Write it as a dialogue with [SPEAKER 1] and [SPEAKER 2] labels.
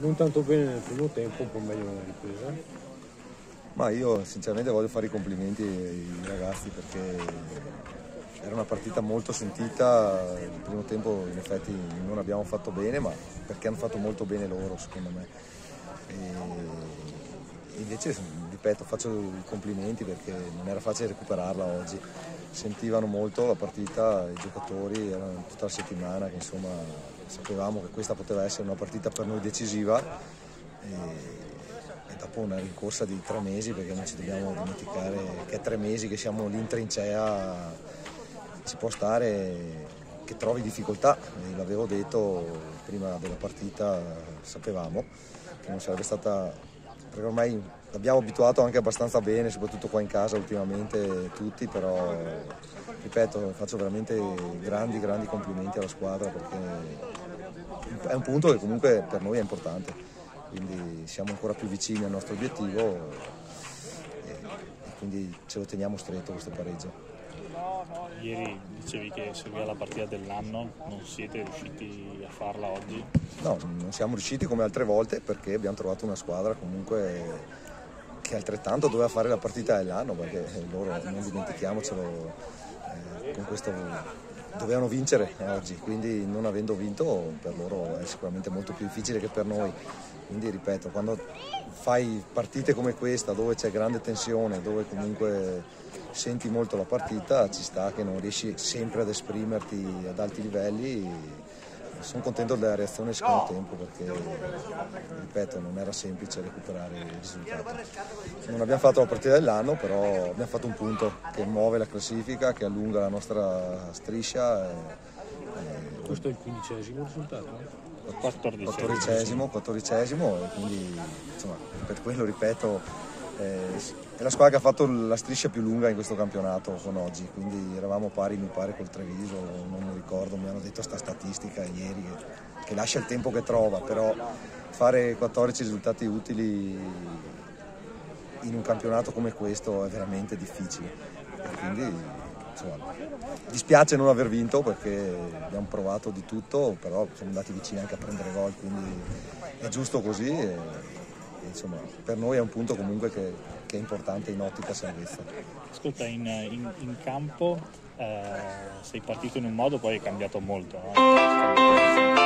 [SPEAKER 1] Non tanto bene nel primo tempo, un po' meglio nella ripresa.
[SPEAKER 2] Ma io sinceramente voglio fare i complimenti ai ragazzi perché era una partita molto sentita, il primo tempo in effetti non abbiamo fatto bene, ma perché hanno fatto molto bene loro secondo me. E invece, ripeto, faccio i complimenti perché non era facile recuperarla oggi. Sentivano molto la partita, i giocatori, erano tutta la settimana che insomma sapevamo che questa poteva essere una partita per noi decisiva. E, e dopo una rincorsa di tre mesi, perché non ci dobbiamo dimenticare che è tre mesi che siamo lì in trincea, ci può stare che trovi difficoltà, l'avevo detto prima della partita, sapevamo che non sarebbe stata, perché ormai l'abbiamo abituato anche abbastanza bene, soprattutto qua in casa ultimamente tutti, però ripeto, faccio veramente grandi, grandi complimenti alla squadra perché è un punto che comunque per noi è importante, quindi siamo ancora più vicini al nostro obiettivo e, e quindi ce lo teniamo stretto questo pareggio.
[SPEAKER 3] Ieri dicevi che serviva la partita dell'anno, non siete riusciti a farla oggi?
[SPEAKER 2] No, non siamo riusciti come altre volte perché abbiamo trovato una squadra comunque che altrettanto doveva fare la partita dell'anno perché loro, non dimentichiamocelo, eh, con questo dovevano vincere oggi, quindi non avendo vinto per loro è sicuramente molto più difficile che per noi. Quindi ripeto, quando fai partite come questa dove c'è grande tensione, dove comunque senti molto la partita, ci sta che non riesci sempre ad esprimerti ad alti livelli. Sono contento della reazione del secondo tempo perché, ripeto, non era semplice recuperare il risultato. Non abbiamo fatto la partita dell'anno, però abbiamo fatto un punto che muove la classifica, che allunga la nostra striscia. E,
[SPEAKER 1] e... Questo è il quindicesimo risultato?
[SPEAKER 2] Quattordicesimo, quattordicesimo e quindi insomma, per quello ripeto è la squadra che ha fatto la striscia più lunga in questo campionato con oggi, quindi eravamo pari mi pare col Treviso, non mi ricordo, mi hanno detto sta statistica ieri che, che lascia il tempo che trova, però fare 14 risultati utili in un campionato come questo è veramente difficile e quindi insomma, dispiace non aver vinto perché abbiamo provato di tutto, però siamo andati vicini anche a prendere gol, quindi è giusto così. E, insomma, per noi è un punto comunque che, che è importante in ottica salvezza.
[SPEAKER 3] Ascolta, in, in, in campo eh, sei partito in un modo, poi è cambiato molto. No?